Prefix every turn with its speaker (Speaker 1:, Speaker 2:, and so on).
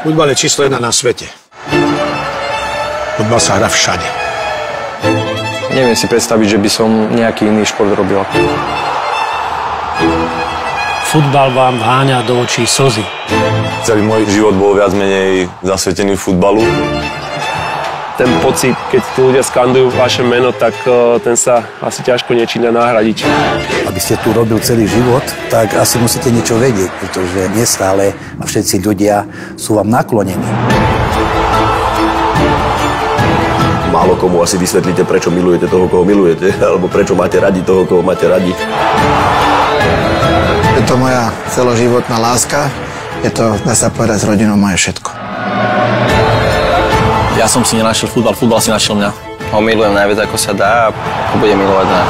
Speaker 1: Futbal je číslo jedna na svete. Futbal sa hrá všade.
Speaker 2: Neviem si predstaviť, že by som nejaký iný šport robil.
Speaker 3: Futbal vám vháňa do očí slzy.
Speaker 4: Celý môj život bol viac menej zasvetený futbalu.
Speaker 5: Ten pocit, keď tu ľudia skandujú vaše meno, tak eh, ten sa asi ťažko niečím dá nahradiť.
Speaker 6: Aby ste tu robil celý život, tak asi musíte niečo vedieť, pretože nestále a všetci ľudia sú vám naklonení.
Speaker 4: Málo komu asi vysvetlíte, prečo milujete toho, koho milujete, alebo prečo máte radi toho, koho máte radi.
Speaker 7: Je to moja celoživotná láska. Je to, dá sa povedať, s rodinou moje všetko.
Speaker 8: Ja som si nenašiel futbal, futbal si našiel mňa. Ho milujem najviac ako sa dá a budem milovať na